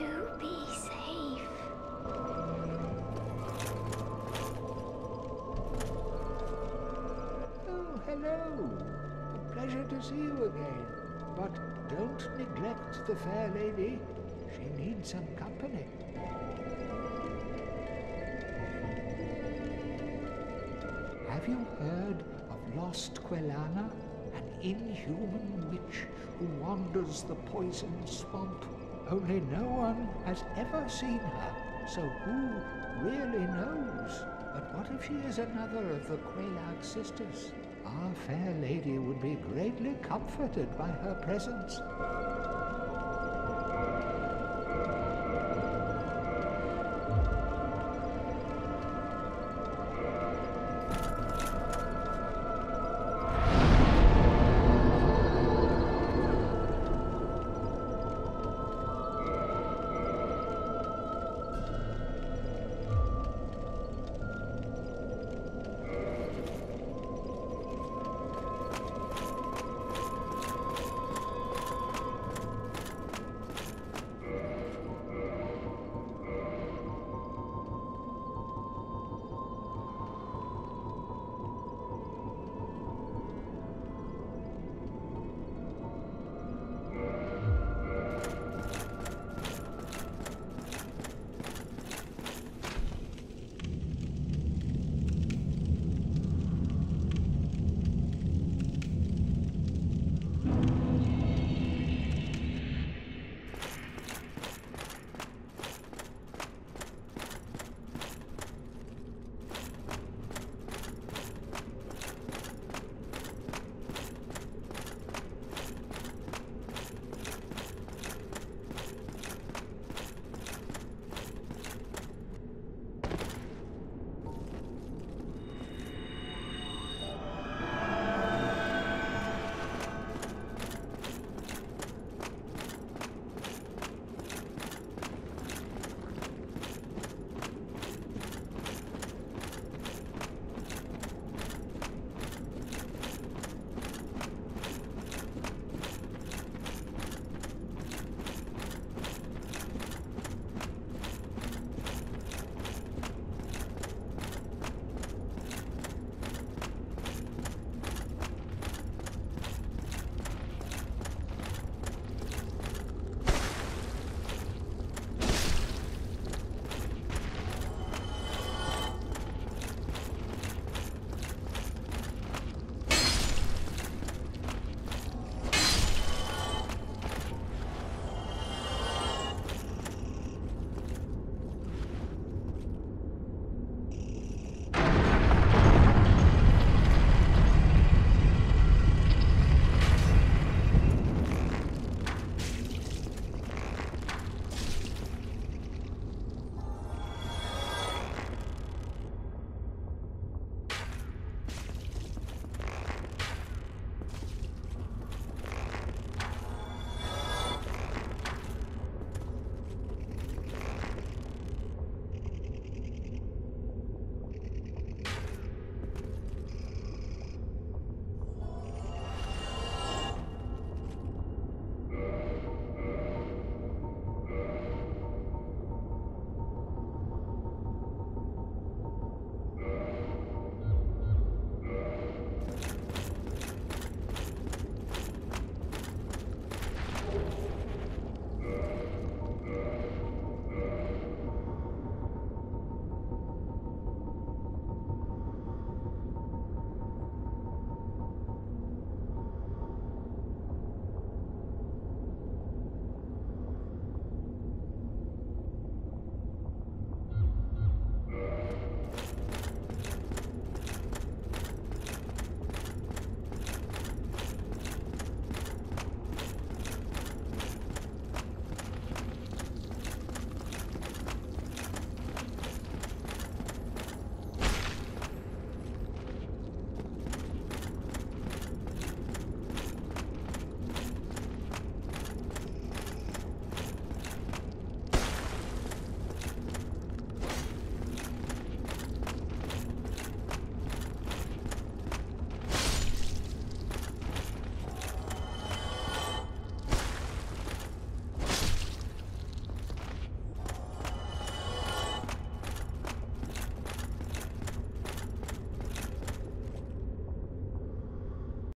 Do be safe. Oh, hello. A pleasure to see you again. But don't neglect the fair lady. She needs some company. Have you heard of Lost Quelana, an inhuman witch who wanders the poison swamp? Only no one has ever seen her, so who really knows? But what if she is another of the Quelaag sisters? Our fair lady would be greatly comforted by her presence.